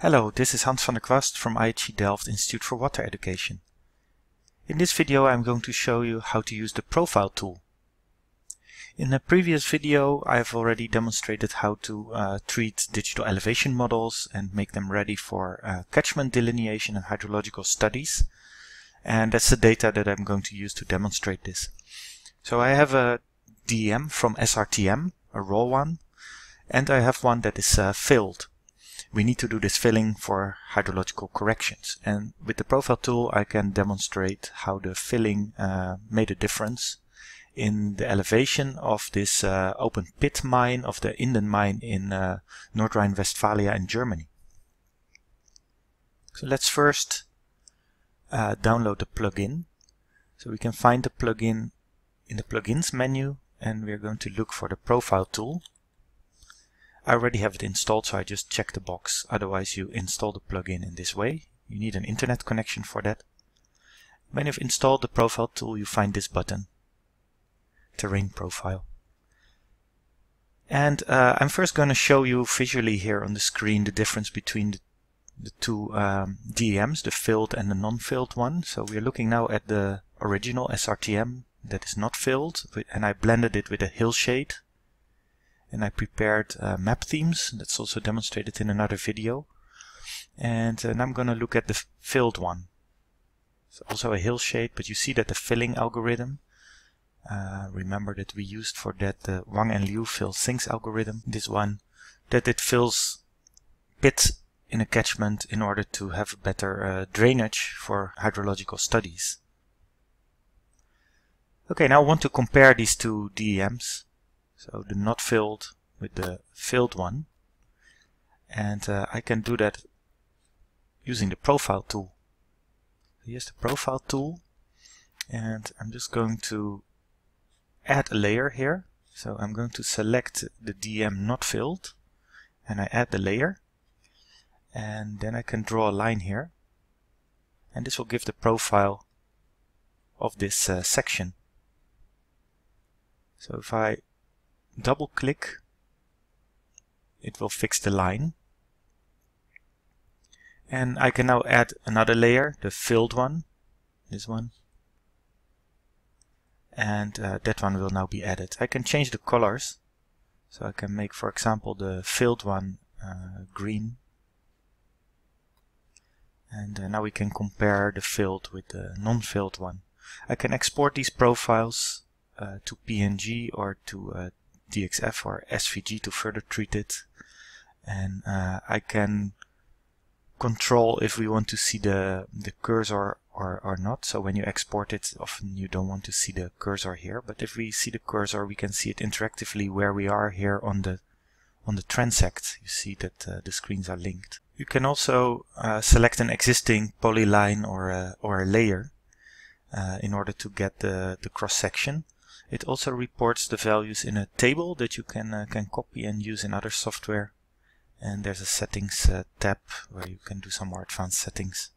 Hello, this is Hans van der Kwast from IHE Delft Institute for Water Education. In this video I'm going to show you how to use the profile tool. In a previous video I've already demonstrated how to uh, treat digital elevation models and make them ready for uh, catchment delineation and hydrological studies. And that's the data that I'm going to use to demonstrate this. So I have a DEM from SRTM, a raw one, and I have one that is uh, filled we need to do this filling for hydrological corrections. And with the profile tool, I can demonstrate how the filling uh, made a difference in the elevation of this uh, open pit mine of the Inden mine in uh, North Rhine-Westphalia in Germany. So let's first uh, download the plugin. So we can find the plugin in the plugins menu and we're going to look for the profile tool I already have it installed, so I just check the box. Otherwise, you install the plugin in this way. You need an internet connection for that. When you've installed the profile tool, you find this button, Terrain Profile. And uh, I'm first going to show you visually here on the screen the difference between the, the two um, DEMs, the filled and the non-filled one. So we're looking now at the original SRTM that is not filled, and I blended it with a hillshade and I prepared uh, map themes. That's also demonstrated in another video. And, and I'm going to look at the filled one. It's also a hill hillshade, but you see that the filling algorithm, uh, remember that we used for that the Wang and Liu fill sinks algorithm, this one, that it fills pits in a catchment in order to have better uh, drainage for hydrological studies. Okay, now I want to compare these two DEMs. So the not filled with the filled one. And uh, I can do that using the profile tool. Here's the profile tool. And I'm just going to add a layer here. So I'm going to select the DEM not filled and I add the layer. And then I can draw a line here. And this will give the profile of this uh, section. So if I double click, it will fix the line. And I can now add another layer, the filled one, this one. And uh, that one will now be added. I can change the colors. So I can make, for example, the filled one uh, green. And uh, now we can compare the filled with the non-filled one. I can export these profiles uh, to PNG or to uh, DXF or SVG to further treat it. And uh, I can control if we want to see the, the cursor or, or not. So when you export it, often you don't want to see the cursor here. But if we see the cursor, we can see it interactively where we are here on the on the transect. You see that uh, the screens are linked. You can also uh, select an existing polyline or a, or a layer uh, in order to get the, the cross section. It also reports the values in a table that you can uh, can copy and use in other software. And there's a settings uh, tab where you can do some more advanced settings.